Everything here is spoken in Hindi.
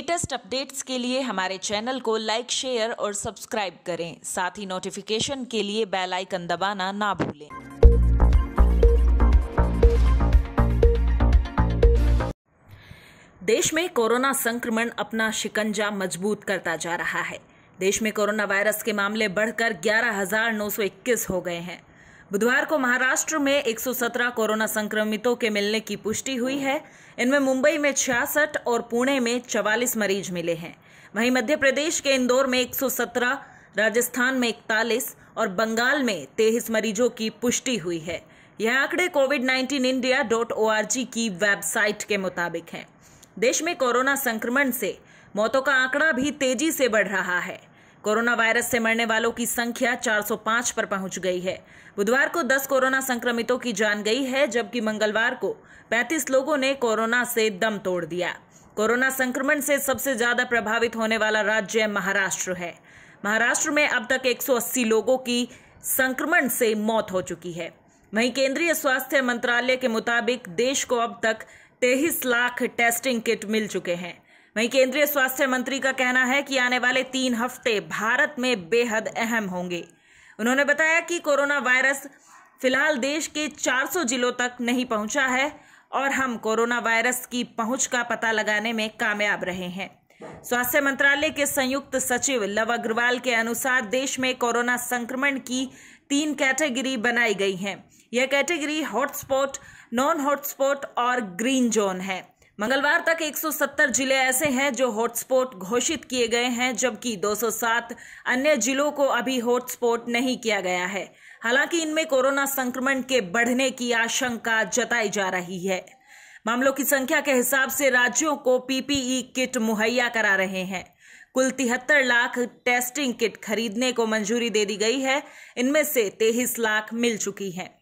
लेटेस्ट अपडेट्स के लिए हमारे चैनल को लाइक शेयर और सब्सक्राइब करें। साथ ही नोटिफिकेशन के लिए बेल आइकन दबाना ना भूलें। देश में कोरोना संक्रमण अपना शिकंजा मज़बूत करता जा रहा है। देश में कोरोना वायरस के मामले बढ़कर 11,921 हो गए हैं। बुधवार को महाराष्ट्र में 117 कोरोना संक्रमितों के मिलने की पुष्टि हुई है। इनमें मुंबई में छियासठ और पुणे में 44 मरीज़ मिले हैं। वहीं मध्य प्रदेश के इंदौर में 117, राजस्थान में 41 और बंगाल में 23 मरीजों की पुष्टि हुई है। यह आंकड़े covid nineteen India dot O की वेबसाइट के मुताबिक हैं। देश में कोरोना संक्रमण से मौतों का आंकड़ा भी तेज़ी से बढ़ रहा है। कोरोना वायरस से मरने वालों की संख्या 405 पर पहुँच गई है। बुधवार को 10 कोरोना संक्रमितों की जान गई है, जबकि मंगलवार को 35 लोगों ने कोरोना से दम तोड़ दिया। कोरोना संक्रमण से सबसे ज़्यादा प्रभावित होने वाला राज्य महाराष्ट्र है। महाराष्ट्र में अब तक 180 लोगों की संक्रमण से मौत हो चुकी है। वहीं केंद्रीय स्वास्थ्य मंत्रालय के मुताबिक देश को अब तक तेईस लाख टेस्टिंग किट मिल चुके हैं। वहीं केंद्रीय स्वास्थ्य मंत्री का कहना है कि आने वाले तीन हफ़्ते भारत में बेहद अहम होंगे। उन्होंने बताया कि कोरोना वायरस फ़िलहाल देश के 400 जिलों तक नहीं पहुँचा है और हम कोरोना वायरस की पहुँच का पता लगाने में कामयाब रहे हैं। स्वास्थ्य मंत्रालय के संयुक्त सचिव लव अग्रवाल के अनुसार देश में कोरोना संक्रमण की तीन कैटेगरी बनाई गई हैं। यह कैटेगरी हॉटस्पॉट नॉन हॉटस्पॉट और ग्रीन जोन है। मंगलवार तक 170 ज़िले ऐसे हैं जो हॉटस्पॉट घोषित किए गए हैं, जबकि 207 अन्य जिलों को अभी हॉटस्पॉट नहीं किया गया है। हालाँकि इनमें कोरोना संक्रमण के बढ़ने की आशंका जताई जा रही है। मामलों की संख्या के हिसाब से राज्यों को पीपीई किट मुहैया करा रहे हैं। कुल तिहत्तर लाख टेस्टिंग किट खरीदने को मंजूरी दे दी गई है। इनमें से तेईस लाख मिल चुकी हैं।